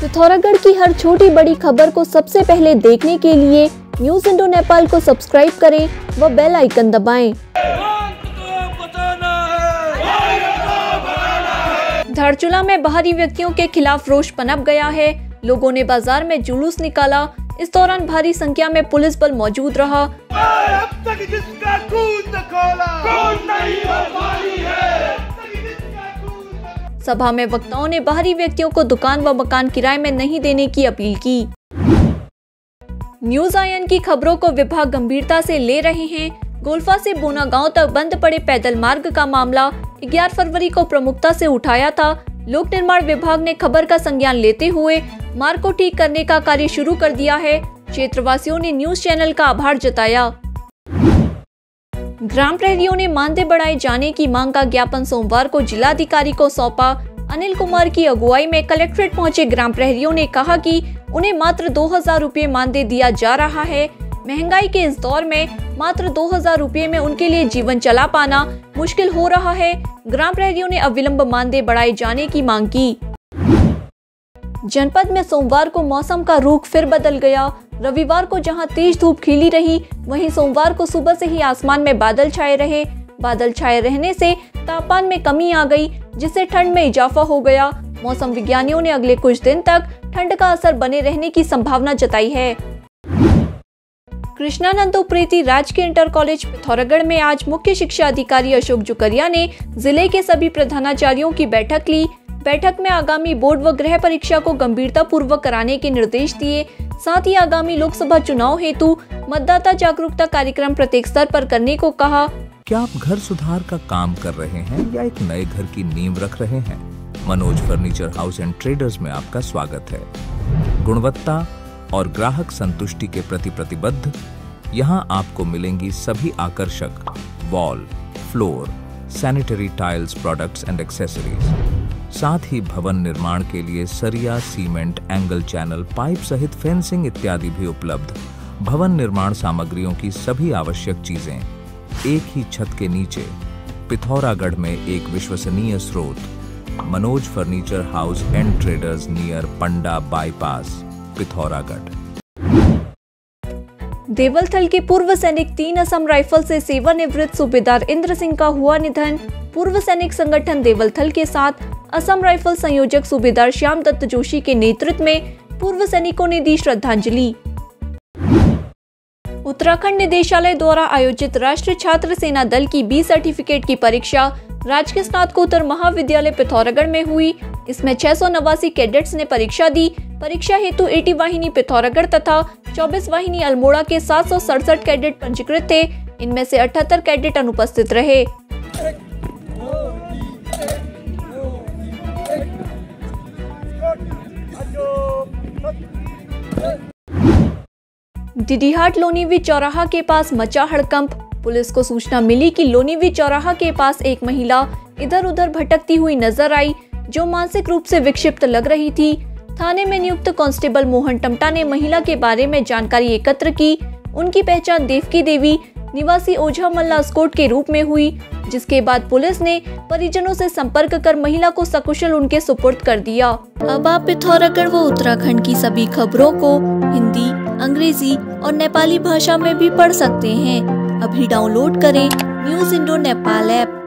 पिथौरागढ़ की हर छोटी बड़ी खबर को सबसे पहले देखने के लिए न्यूज़ इंडो नेपाल को सब्सक्राइब करें व बेल आइकन दबाएँ। धारचूला में बाहरी व्यक्तियों के खिलाफ रोष पनप गया है। लोगों ने बाज़ार में जुलूस निकाला। इस दौरान भारी संख्या में पुलिस बल मौजूद रहा। अब तक जिसका सभा में वक्ताओं ने बाहरी व्यक्तियों को दुकान व मकान किराए में नहीं देने की अपील की। न्यूज़ आयन की खबरों को विभाग गंभीरता से ले रहे हैं। गोल्फा से बोना गाँव तक बंद पड़े पैदल मार्ग का मामला 11 फरवरी को प्रमुखता से उठाया था। लोक निर्माण विभाग ने खबर का संज्ञान लेते हुए मार्ग को ठीक करने का कार्य शुरू कर दिया है। क्षेत्रवासियों ने न्यूज़ चैनल का आभार जताया। ग्राम प्रहरियों ने मानदेय बढ़ाए जाने की मांग का ज्ञापन सोमवार को जिलाधिकारी को सौंपा। अनिल कुमार की अगुवाई में कलेक्ट्रेट पहुँचे ग्राम प्रहरियों ने कहा कि उन्हें मात्र दो हज़ार रूपए मानदेय दिया जा रहा है। महँगाई के इस दौर में मात्र दो हज़ार रूपए में उनके लिए जीवन चला पाना मुश्किल हो रहा है। ग्राम प्रहरियों ने अविलंब मानदेय बढ़ाए जाने की मांग की। जनपद में सोमवार को मौसम का रुख फिर बदल गया। रविवार को जहाँ तेज धूप खिली रही, वहीं सोमवार को सुबह से ही आसमान में बादल छाए रहे। बादल छाए रहने से तापमान में कमी आ गई, जिससे ठंड में इजाफा हो गया। मौसम विज्ञानियों ने अगले कुछ दिन तक ठंड का असर बने रहने की संभावना जताई है। कृष्णानंदो प्रीति राजकीय इंटर कॉलेज पिथौरागढ़ में आज मुख्य शिक्षा अधिकारी अशोक जुकरिया ने ज़िले के सभी प्रधानाचार्यों की बैठक ली। बैठक में आगामी बोर्ड व गृह परीक्षा को गंभीरता पूर्वक कराने के निर्देश दिए। साथ ही आगामी लोकसभा चुनाव हेतु मतदाता जागरूकता कार्यक्रम प्रत्येक स्तर पर करने को कहा। क्या आप घर सुधार का काम कर रहे हैं या एक नए घर की नींव रख रहे हैं? Manoj furniture house and traders में आपका स्वागत है। गुणवत्ता और ग्राहक संतुष्टि के प्रति प्रतिबद्ध, यहाँ आपको मिलेंगी सभी आकर्षक, wall, floor, sanitary tiles, products and accessories. साथ ही भवन निर्माण के लिए सरिया सीमेंट, एंगल चैनल, पाइप सहित फेंसिंग इत्यादि भी उपलब्ध। भवन निर्माण सामग्रियों की सभी आवश्यक चीज़ें एक ही छत के नीचे, पिथौरागढ़ में एक विश्वसनीय स्रोत, Manoj furniture house and traders near Panda bypass, Pithoragarh. Devalthal के पूर्व सैनिक तीन असम राइफल से सेवानिवृत्त सूबेदार इंद्र सिंह का हुआ निधन। पूर्व सैनिक संगठन देवलथल के साथ असम राइफल संयोजक सूबेदार श्याम दत्त जोशी के नेतृत्व में पूर्व सैनिकों ने दी श्रद्धांजलि। उत्तराखंड निदेशालय द्वारा आयोजित राष्ट्रीय छात्र सेना दल की बी सर्टिफिकेट की परीक्षा राजकीय स्नातकोत्तर महाविद्यालय पिथौरागढ़ में हुई। इसमें छह सौ नवासी कैडेट्स ने परीक्षा दी। परीक्षा हेतु एटी वाहिनी पिथौरागढ़ तथा 24 वाहिनी अल्मोड़ा के सात सौ सड़सठ कैडेट पंजीकृत थे। इनमें से 78 कैडेट अनुपस्थित रहे। डिडीहाट लोनीवी चौराहा के पास मचा हड़कंप। पुलिस को सूचना मिली कि लोनीवी चौराहा के पास एक महिला इधर उधर भटकती हुई नज़र आई, जो मानसिक रूप से विक्षिप्त लग रही थी। थाने में नियुक्त कांस्टेबल मोहन टमटा ने महिला के बारे में जानकारी एकत्र की। उनकी पहचान देवकी देवी, निवासी ओझा मल्ला स्कोट के रूप में हुई, जिसके बाद पुलिस ने परिजनों से संपर्क कर महिला को सकुशल उनके सुपुर्द कर दिया। अब आप पिथौरागढ़ व उत्तराखंड की सभी खबरों को हिंदी अंग्रेज़ी और नेपाली भाषा में भी पढ़ सकते हैं। अभी डाउनलोड करें न्यूज़ इंडो नेपाल ऐप